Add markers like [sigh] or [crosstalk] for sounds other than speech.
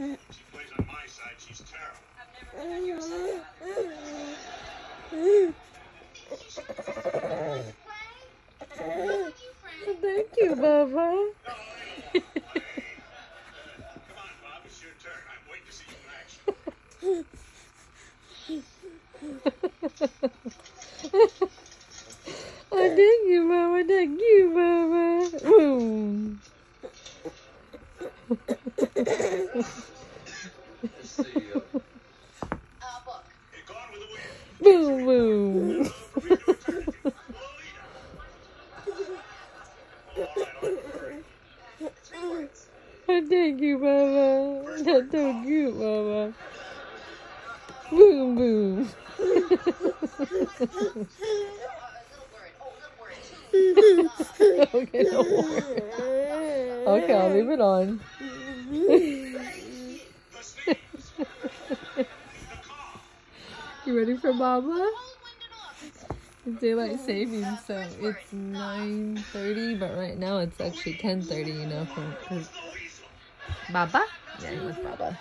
She plays on my side. She's terrible. Thank you, action. [laughs] oh, thank you, Mama. Thank you, Mama. Boom, boom. Oh, thank you, Mama. That's so cute, Mama. Boom, boom. [laughs] Okay, don't worry. Okay, I'll leave it on. You ready for Mama? daylight savings, so it's 9.30, but right now it's actually 10.30, you know, Baba? Yeah, it was Baba.